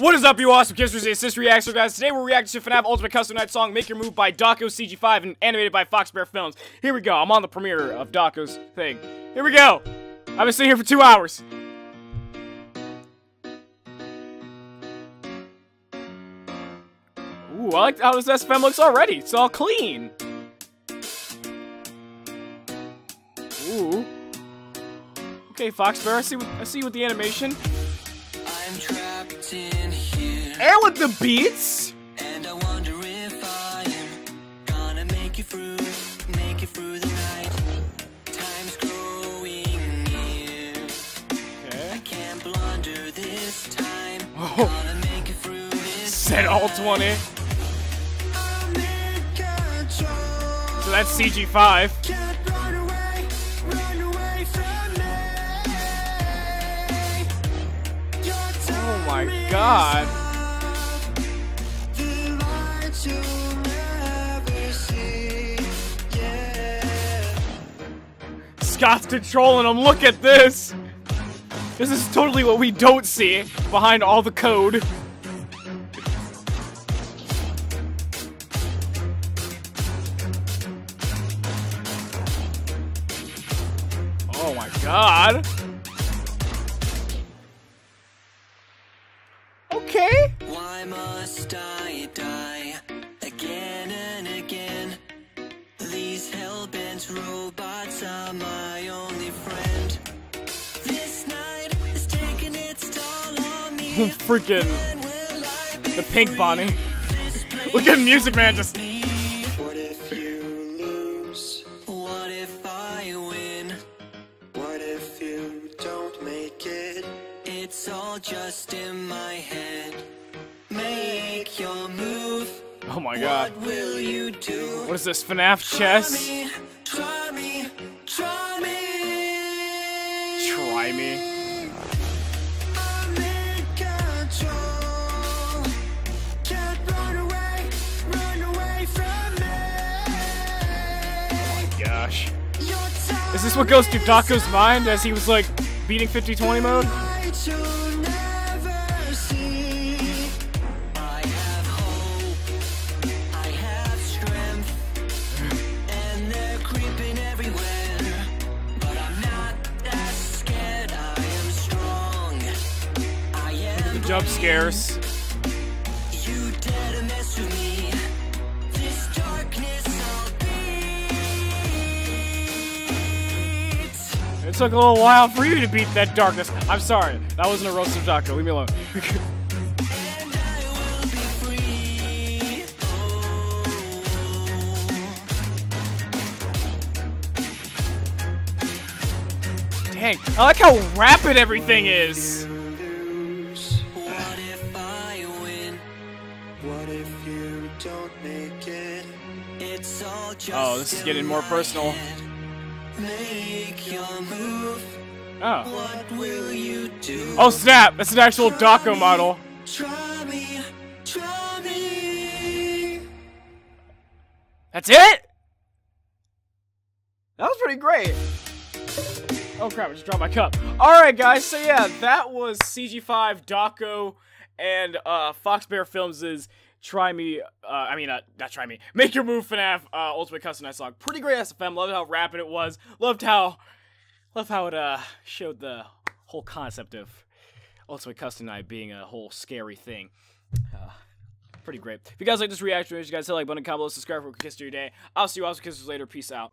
What is up, you awesome kissers and sister reaction guys? Today we're reacting to FNAF Ultimate Custom Night song Make Your Move by Dawko CG5 and animated by Foxbear Films. Here we go. I'm on the premiere of Dawko's thing. Here we go. I've been sitting here for two hours. Ooh, I like how this SFM looks already. It's all clean. Ooh. Okay, Fox Bear, I see. What, I see with the animation. I'm in here. And with the beats. And I wonder if I am gonna make it through, make it through the night. Time's growing near. Okay. I can't blunder this time. Oh. Gonna make it through this. Set all 20. I'm in control. So that's CG5. My god. Scott's controlling him. Look at this. This is totally what we don't see behind all the code. Oh my god. Okay. Why must I die again and again? These hell-bent robots are my only friend. This night is taking its toll on me. Freaking When will I be the pink? Bonnie. Look at Music Man just. What if you lose? What if I win? What if you don't make it? It's all just in my head. Oh my god. What? What is this, FNAF chess? Try me, try me, try me. From me. Gosh. Is this what goes through Dawko's mind as he was like beating 50-20 mode? Darkness I'll beat. It took a little while for you to beat that darkness. I'm sorry. That wasn't a roast of Dawko. Leave me alone. Dang. I like how rapid everything is. What if you don't make it? It's all just Oh, this is getting more personal. Make your move. Oh. What will you do? Oh snap! That's an actual Dawko model. Try me, try me. That's it? That was pretty great. Oh crap, I just dropped my cup. Alright guys, so yeah, that was CG5, Dawko, and uh, Foxbear Films' is Try Me, uh, I mean, uh, not Try Me, Make Your Move FNAF uh, Ultimate Custom Night song. Pretty great SFM, loved how rapid it was, loved how, loved how it uh, showed the whole concept of Ultimate Custom Night being a whole scary thing. Uh, pretty great. If you guys like this reaction, you guys hit like button, comment subscribe for a quick kiss to your day. I'll see you all awesome kisses later. Peace out.